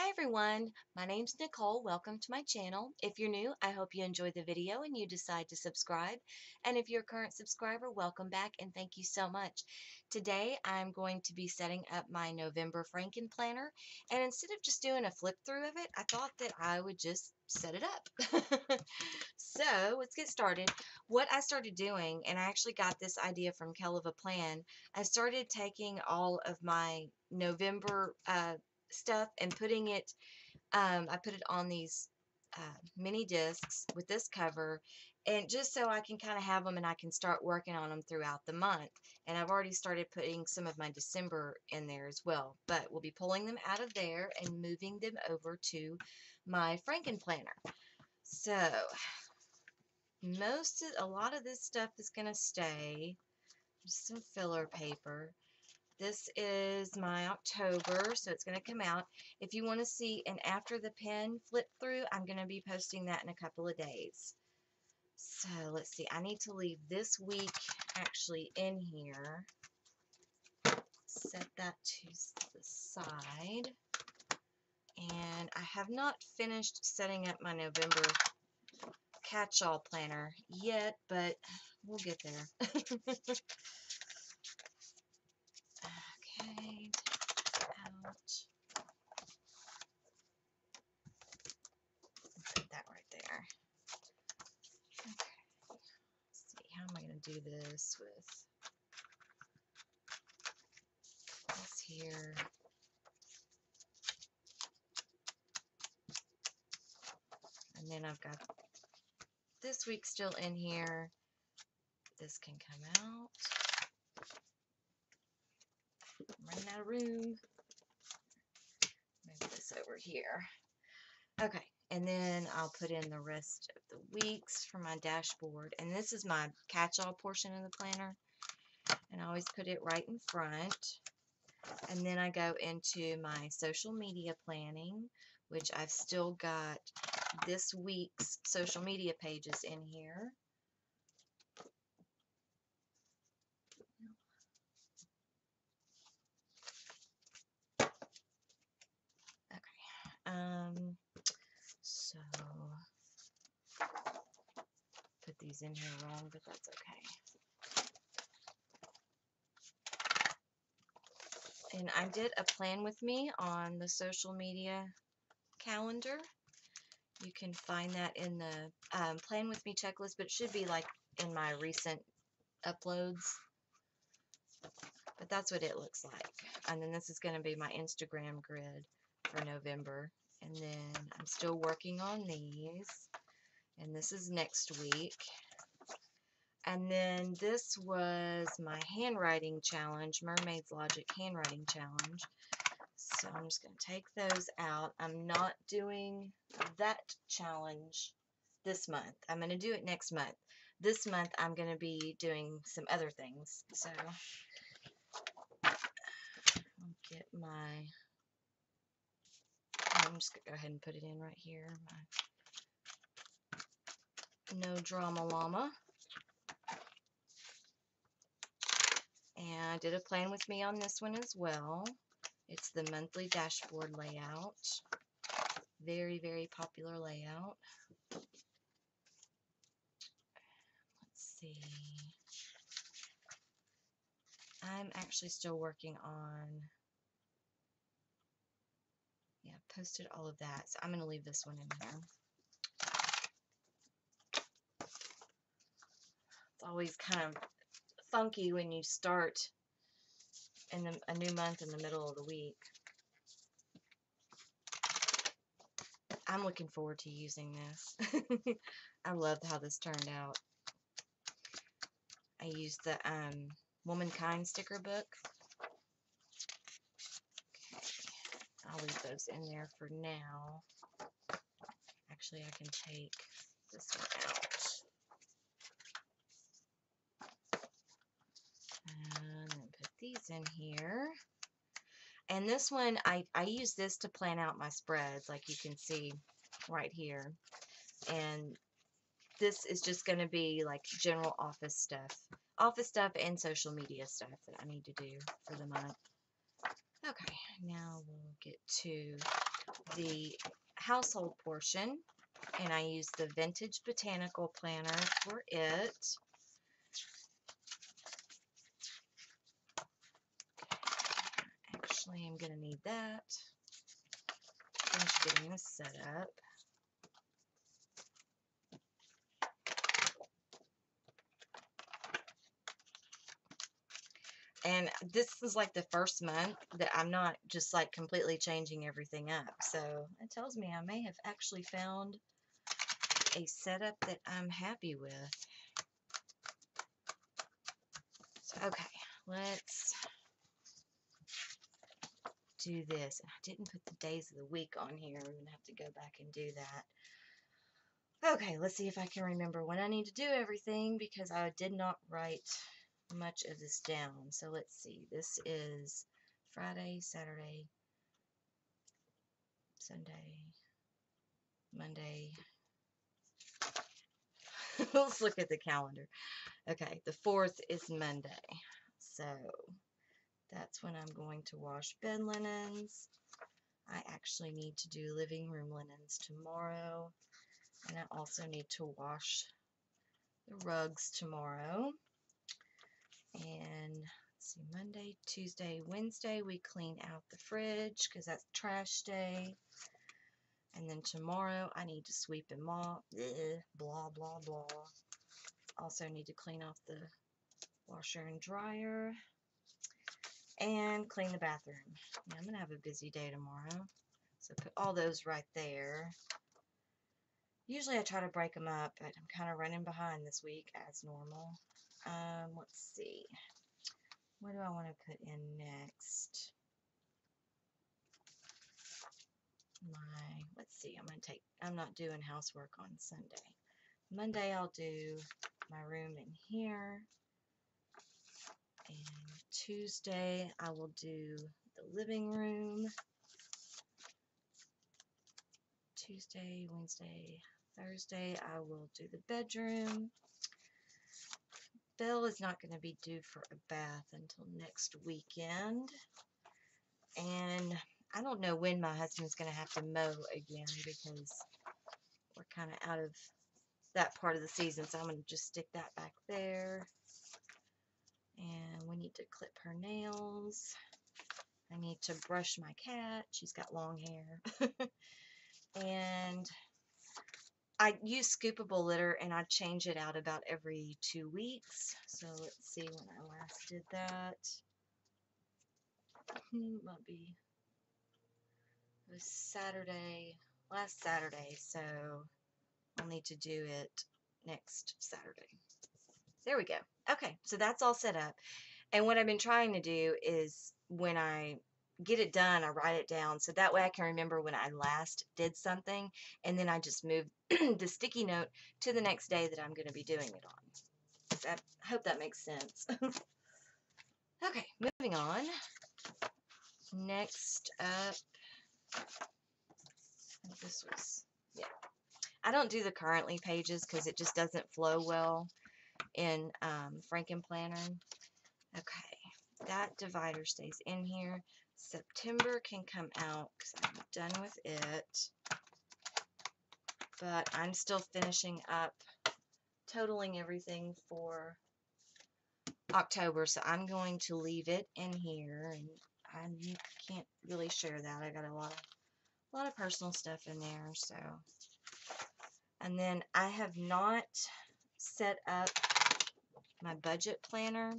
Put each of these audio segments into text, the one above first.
Hi everyone, my name's Nicole. Welcome to my channel. If you're new, I hope you enjoyed the video and you decide to subscribe. And if you're a current subscriber, welcome back and thank you so much. Today I'm going to be setting up my November Franken planner and instead of just doing a flip through of it, I thought that I would just set it up. so let's get started. What I started doing, and I actually got this idea from Kellofaplan, I started taking all of my November uh, stuff and putting it, um, I put it on these uh, mini discs with this cover and just so I can kind of have them and I can start working on them throughout the month. And I've already started putting some of my December in there as well. But we'll be pulling them out of there and moving them over to my Franken planner. So most of, a lot of this stuff is going to stay. Just some filler paper. This is my October, so it's going to come out. If you want to see an after the pen flip through, I'm going to be posting that in a couple of days. So let's see, I need to leave this week actually in here. Set that to the side. And I have not finished setting up my November catch-all planner yet, but we'll get there. Okay, out. Put that right there. Okay. Let's see, how am I going to do this with this here? And then I've got this week still in here. This can come out running out of room. Move this over here. Okay, and then I'll put in the rest of the weeks for my dashboard. And this is my catch-all portion of the planner. And I always put it right in front. And then I go into my social media planning, which I've still got this week's social media pages in here. Okay. Um, so, put these in here wrong, but that's okay. And I did a plan with me on the social media calendar. You can find that in the um, plan with me checklist, but it should be like in my recent uploads. But that's what it looks like. And then this is going to be my Instagram grid for November. And then I'm still working on these. And this is next week. And then this was my handwriting challenge, Mermaid's Logic handwriting challenge. So I'm just going to take those out. I'm not doing that challenge this month. I'm going to do it next month. This month I'm going to be doing some other things. So I'll get my I'm just going to go ahead and put it in right here. My no Drama Llama. And I did a plan with me on this one as well. It's the monthly dashboard layout. Very, very popular layout. Let's see. I'm actually still working on yeah, posted all of that. So I'm going to leave this one in here. It's always kind of funky when you start in the, a new month in the middle of the week. I'm looking forward to using this. I love how this turned out. I used the um, Womankind sticker book Okay. I'll leave those in there for now. Actually, I can take this one out. And in here. And this one, I, I use this to plan out my spreads, like you can see right here. And this is just going to be like general office stuff. Office stuff and social media stuff that I need to do for the month. Okay, now we'll get to the household portion and I use the Vintage Botanical Planner for it. Actually, I'm going to need that. Finish getting this set up. And this is like the first month that I'm not just like completely changing everything up. So it tells me I may have actually found a setup that I'm happy with. So, okay, let's do this. I didn't put the days of the week on here. I'm going to have to go back and do that. Okay, let's see if I can remember when I need to do everything because I did not write much of this down. So let's see. This is Friday, Saturday, Sunday, Monday. let's look at the calendar. Okay, the 4th is Monday. So that's when I'm going to wash bed linens. I actually need to do living room linens tomorrow. And I also need to wash the rugs tomorrow. And let's see, Monday, Tuesday, Wednesday, we clean out the fridge because that's trash day. And then tomorrow, I need to sweep and mop. Blah, blah, blah. Also need to clean off the washer and dryer. And clean the bathroom. Yeah, I'm going to have a busy day tomorrow. So put all those right there. Usually I try to break them up, but I'm kind of running behind this week as normal. Um, let's see. What do I want to put in next? My, let's see, I'm going to take, I'm not doing housework on Sunday. Monday I'll do my room in here. And Tuesday I will do the living room. Tuesday, Wednesday, Thursday I will do the bedroom. Bill is not going to be due for a bath until next weekend. And I don't know when my husband's going to have to mow again because we're kind of out of that part of the season. So I'm going to just stick that back there. And we need to clip her nails. I need to brush my cat. She's got long hair. and I use scoopable litter and I change it out about every two weeks. So let's see when I last did that. Hmm, might be it was Saturday, last Saturday, so I'll need to do it next Saturday. There we go. Okay, so that's all set up. And what I've been trying to do is when I get it done, I write it down so that way I can remember when I last did something and then I just move the sticky note to the next day that I'm going to be doing it on. I hope that makes sense. okay, moving on. Next up, this was, yeah. I don't do the currently pages because it just doesn't flow well in um, Franken Planner. Okay, that divider stays in here. September can come out because I'm done with it. But I'm still finishing up totaling everything for October. So I'm going to leave it in here. And I can't really share that. I got a lot of, a lot of personal stuff in there. So, and then I have not set up my budget planner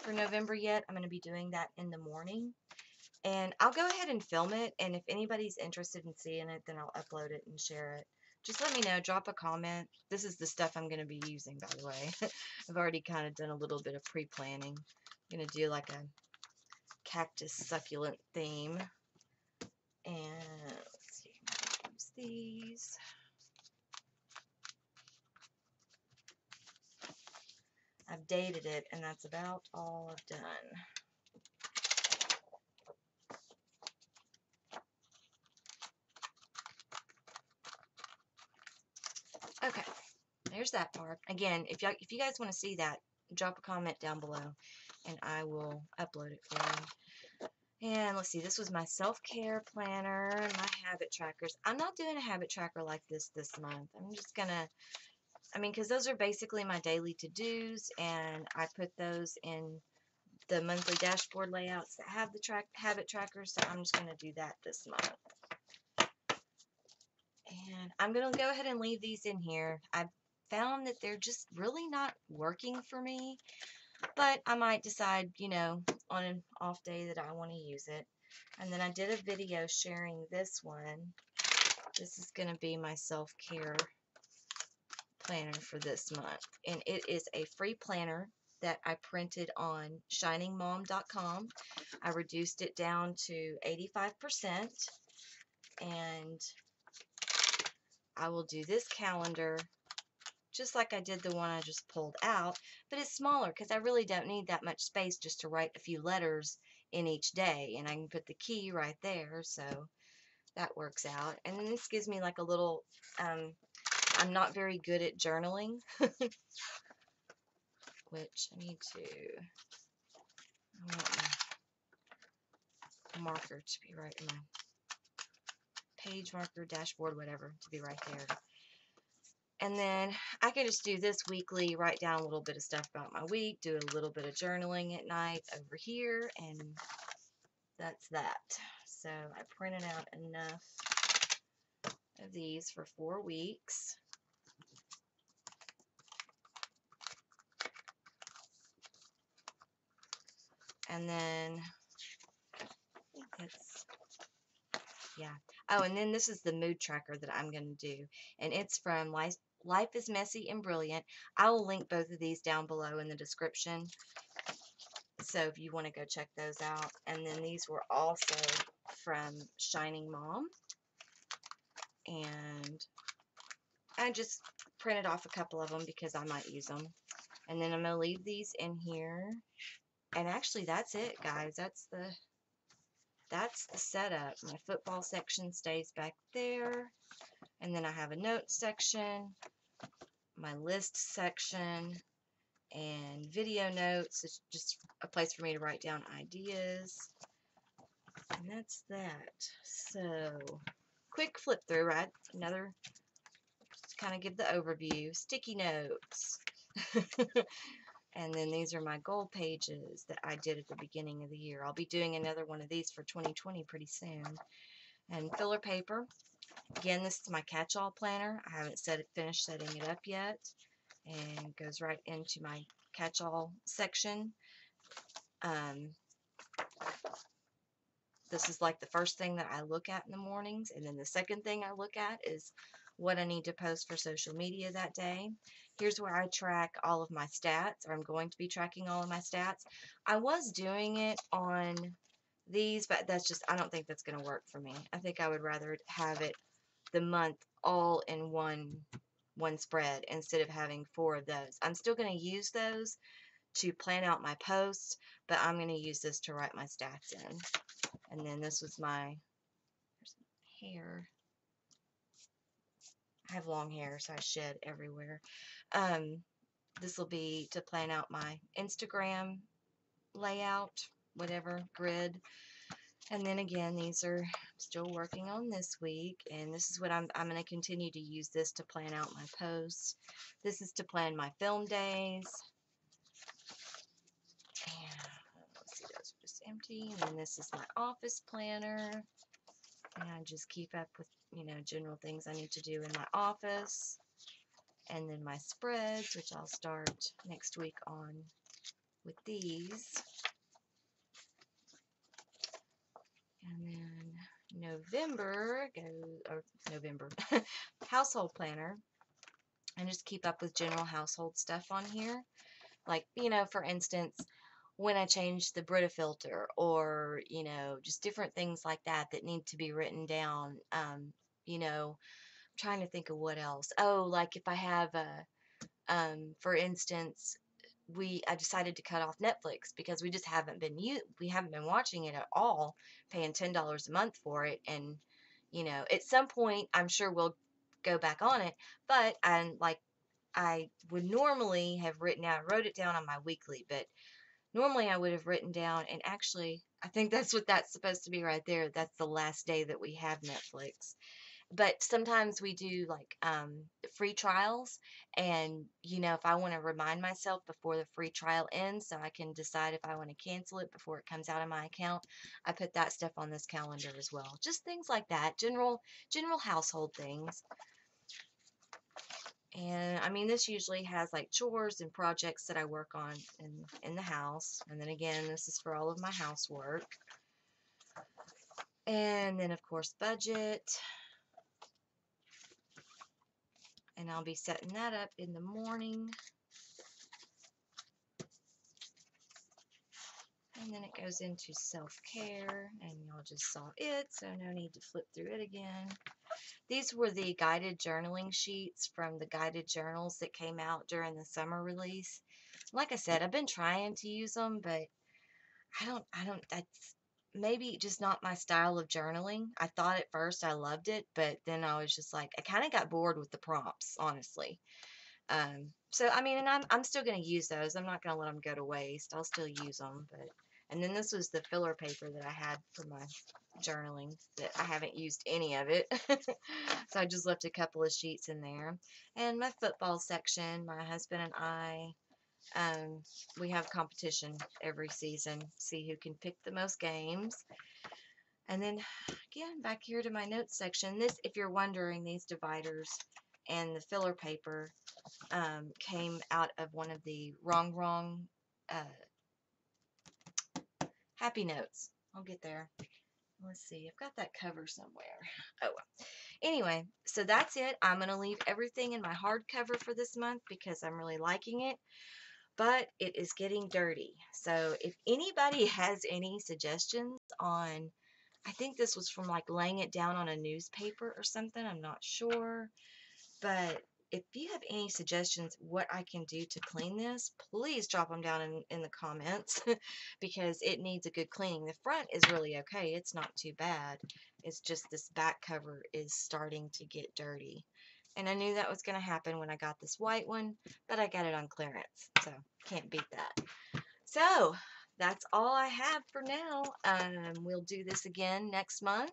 for November yet. I'm going to be doing that in the morning. And I'll go ahead and film it. And if anybody's interested in seeing it, then I'll upload it and share it. Just let me know. Drop a comment. This is the stuff I'm going to be using, by the way. I've already kind of done a little bit of pre-planning. I'm going to do like a cactus succulent theme. And let's see. Use these. I've dated it, and that's about all I've done. Okay, there's that part. Again, if, you if you guys want to see that, drop a comment down below, and I will upload it for you. And let's see, this was my self-care planner, my habit trackers. I'm not doing a habit tracker like this this month. I'm just gonna, I mean, because those are basically my daily to-dos, and I put those in the monthly dashboard layouts that have the track habit trackers, so I'm just gonna do that this month. And I'm going to go ahead and leave these in here. I found that they're just really not working for me. But I might decide, you know, on an off day that I want to use it. And then I did a video sharing this one. This is going to be my self-care planner for this month. And it is a free planner that I printed on shiningmom.com. I reduced it down to 85% and I will do this calendar just like I did the one I just pulled out, but it's smaller because I really don't need that much space just to write a few letters in each day, and I can put the key right there, so that works out. And this gives me like a little, um, I'm not very good at journaling, which I need to, I want my marker to be right in my page marker, dashboard, whatever, to be right there. And then I can just do this weekly, write down a little bit of stuff about my week, do a little bit of journaling at night over here, and that's that. So I printed out enough of these for four weeks. And then I think that's, yeah, Oh, and then this is the mood tracker that I'm going to do. And it's from Life, Life is Messy and Brilliant. I will link both of these down below in the description. So if you want to go check those out. And then these were also from Shining Mom. And I just printed off a couple of them because I might use them. And then I'm going to leave these in here. And actually, that's it, guys. That's the that's the setup. My football section stays back there. And then I have a notes section, my list section, and video notes. It's just a place for me to write down ideas. And that's that. So, quick flip through, right? Another, just kind of give the overview. Sticky notes. And then these are my goal pages that I did at the beginning of the year. I'll be doing another one of these for 2020 pretty soon. And filler paper. Again, this is my catch-all planner. I haven't set it, finished setting it up yet. And goes right into my catch-all section. Um, this is like the first thing that I look at in the mornings. And then the second thing I look at is what I need to post for social media that day. Here's where I track all of my stats, or I'm going to be tracking all of my stats. I was doing it on these, but that's just, I don't think that's going to work for me. I think I would rather have it the month all in one one spread instead of having four of those. I'm still going to use those to plan out my posts, but I'm going to use this to write my stats in. And then this was my hair. I have long hair, so I shed everywhere. Um, this will be to plan out my Instagram layout, whatever, grid. And then again, these are still working on this week, and this is what I'm, I'm going to continue to use this to plan out my posts. This is to plan my film days. And let's see, those are just empty. And then this is my office planner. And just keep up with, you know, general things I need to do in my office and then my spreads, which I'll start next week on with these. And then November, go, or November, household planner. And just keep up with general household stuff on here. Like, you know, for instance, when I change the Brita filter or, you know, just different things like that that need to be written down. Um, you know, trying to think of what else. Oh, like if I have a, um, for instance, we I decided to cut off Netflix because we just haven't been you we haven't been watching it at all, paying ten dollars a month for it, and you know at some point I'm sure we'll go back on it, but and like I would normally have written out wrote it down on my weekly, but normally I would have written down and actually I think that's what that's supposed to be right there. That's the last day that we have Netflix. But sometimes we do like um, free trials, and you know, if I want to remind myself before the free trial ends, so I can decide if I want to cancel it before it comes out of my account, I put that stuff on this calendar as well. Just things like that, general general household things. And I mean, this usually has like chores and projects that I work on in, in the house. And then again, this is for all of my housework. And then, of course, budget. And I'll be setting that up in the morning. And then it goes into self-care, and y'all just saw it, so no need to flip through it again. These were the guided journaling sheets from the guided journals that came out during the summer release. Like I said, I've been trying to use them, but I don't, I don't, that's maybe just not my style of journaling. I thought at first I loved it, but then I was just like, I kind of got bored with the prompts, honestly. Um, so, I mean, and I'm, I'm still going to use those. I'm not going to let them go to waste. I'll still use them, but, and then this was the filler paper that I had for my journaling that I haven't used any of it. so I just left a couple of sheets in there. And my football section, my husband and I, um, we have competition every season, see who can pick the most games. And then again, back here to my notes section, this, if you're wondering, these dividers and the filler paper um, came out of one of the wrong, wrong uh, happy notes. I'll get there. Let's see, I've got that cover somewhere. Oh, well. Anyway, so that's it. I'm going to leave everything in my hardcover for this month because I'm really liking it. But it is getting dirty. So if anybody has any suggestions on, I think this was from like laying it down on a newspaper or something. I'm not sure. But if you have any suggestions what I can do to clean this, please drop them down in, in the comments because it needs a good cleaning. The front is really okay. It's not too bad. It's just this back cover is starting to get dirty. And I knew that was going to happen when I got this white one, but I got it on clearance, so can't beat that. So, that's all I have for now. Um, we'll do this again next month.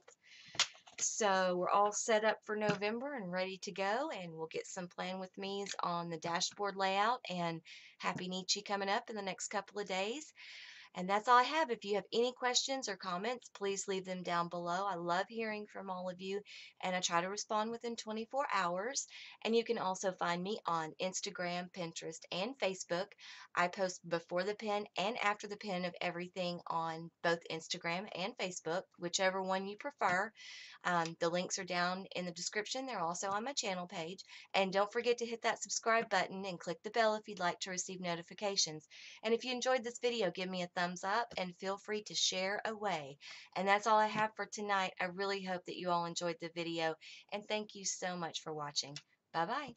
So we're all set up for November and ready to go, and we'll get some plan with me's on the dashboard layout and Happy Nietzsche coming up in the next couple of days. And that's all I have. If you have any questions or comments, please leave them down below. I love hearing from all of you, and I try to respond within 24 hours. And you can also find me on Instagram, Pinterest, and Facebook. I post before the pin and after the pin of everything on both Instagram and Facebook, whichever one you prefer. Um, the links are down in the description. They're also on my channel page. And don't forget to hit that subscribe button and click the bell if you'd like to receive notifications. And if you enjoyed this video, give me a thumbs up and feel free to share away. And that's all I mm. have for tonight. I really hope that you all enjoyed the video. And thank you so much for watching. Bye-bye.